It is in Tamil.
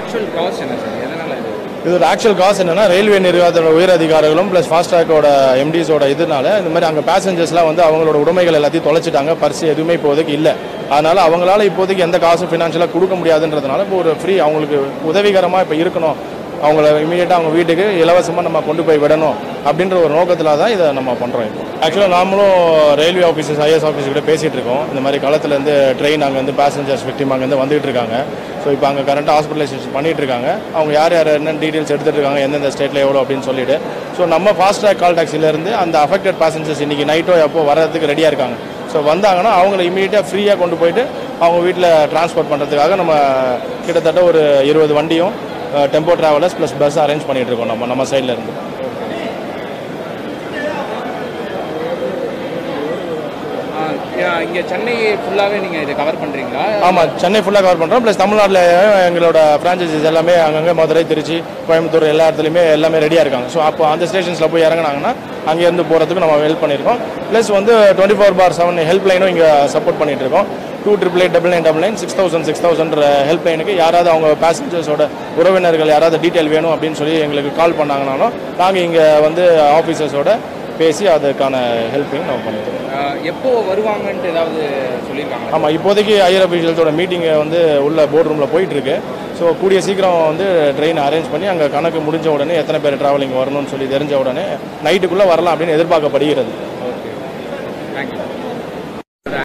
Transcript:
ஆக்சுவல் காஸ் என்ன சார் எதனால் இது? ஒரு ஆக்சுவல் காசு என்னன்னா ரயில்வே நிர்வாகத்தோட உயர் அதிகாரிகளும் ப்ளஸ் ஃபாஸ்ட்ராக்கோட எம்டிஸோட இதனால இந்த மாதிரி அங்கே பேசஞ்சர்ஸ்லாம் வந்து அவங்களோட உடைமைகள் எல்லாத்தையும் தொலைச்சிட்டாங்க. பர்ஸ் எதுவுமே இப்போதைக்கு இல்லை. அதனால அவங்களால இப்போதைக்கு எந்த காசும் ஃபினான்ஷியலாக கொடுக்க முடியாதுன்றதுனால இப்போ ஒரு ஃப்ரீ அவங்களுக்கு உதவிகரமாக இப்போ இருக்கணும். அவங்கள இமீடியட்டாக அவங்க வீட்டுக்கு இலவசமாக நம்ம கொண்டு போய் விடணும். அப்படின்ற ஒரு நோக்கத்தில் தான் இதை நம்ம பண்ணுறோம் இப்போ. ஆக்சுவலாக நாமளும் ரயில்வே ஆஃபீஸர்ஸ் ஐஎஸ் ஆஃபீஸ் கூட பேசிகிட்டு இருக்கோம். இந்த மாதிரி களத்துலேருந்து ட்ரெயின் அங்கேருந்து பேசஞ்சர்ஸ் விக்டிம் அங்கேருந்து வந்துகிட்டு இருக்காங்க. ஸோ இப்போ அங்கே கரண்ட்டாக ஹாஸ்பிட்டலைசேஷன் பண்ணிகிட்டு இருக்காங்க அவங்க யார் யார் என்ன டீட்டெயில்ஸ் எடுத்துகிட்டு இருக்காங்க எந்தெந்த ஸ்டேட்டில் எவ்வளோ அப்படின்னு சொல்லிட்டு. ஸோ நம்ம ஃபாஸ்ட் ட்ராக் கால் டாக்ஸிலேருந்து அந்த அஃபெக்டட் பேசஞ்சர்ஸ் இன்றைக்கி நைட்டோ எப்போ வரதுக்கு ரெடியாக இருக்காங்க. ஸோ வந்தாங்கன்னா அவங்கள இமீடியட்டாக ஃப்ரீயாக கொண்டு போயிட்டு அவங்க வீட்டில் டிரான்ஸ்போர்ட் பண்ணுறதுக்காக நம்ம கிட்டத்தட்ட ஒரு இருபது வண்டியும் tempo travellers plus bus arrange பண்ணிகிட்டு இருக்கோம் நம்ம நம்ம சைடில் இங்கே சென்னை ஃபுல்லாகவே நீங்கள் இதை கவர் பண்ணுறீங்களா ஆமாம் சென்னை ஃபுல்லாக கவர் பண்ணுறோம் ப்ளஸ் தமிழ்நாட்டில் எங்களோட ஃப்ரான்ச்சைசிஸ் எல்லாமே அங்கங்கே மதுரை திருச்சி கோயம்புத்தூர் எல்லா இடத்துலையுமே எல்லாமே ரெடியாக இருக்காங்க. ஸோ அப்போ அந்த ஸ்டேஷன்ஸில் போய் இறங்குனாங்கன்னா அங்கேருந்து போகிறதுக்கு நம்ம ஹெல்ப் பண்ணியிருக்கோம். ப்ளஸ் வந்து twenty four by seven help லைனும் இங்கே சப்போர்ட் பண்ணிகிட்டு இருக்கோம். Two triple eight double nine double nine six thousand six thousand help லைனுக்கு யாராவது அவங்க பேசஞ்சர்ஸோட உறவினர்கள் யாராவது டீட்டெயில் வேணும் அப்படின்னு சொல்லி எங்களுக்கு கால் பண்ணாங்கனாலும் நாங்கள் இங்கே வந்து ஆஃபீஸர்ஸோட பேசி அதுக்கான ஹெல்ப்பையும் நம்ம பண்ணிட்டு இருக்கோம் அஹ், எப்போ வருவாங்கன்ட்டு ஏதாவது சொல்லியிருக்காங்க ஆமாம் இப்போதைக்கு ஹையர் அஃபீஷியல்ஸோட மீட்டிங் வந்து உள்ள போர்ட் ரூமில் போயிட்டு இருக்கு ஸோ கூடிய சீக்கிரம் வந்து ட்ரெயின் அரேஞ்ச் பண்ணி அங்கே கணக்கு முடிஞ்ச உடனே எத்தனை பேர் டிராவலிங் வரணும்னு சொல்லி தெரிஞ்ச உடனே நைட்டுக்குள்ளே வரலாம் அப்படின்னு எதிர்பார்க்கப்படுகிறது. Okay thank you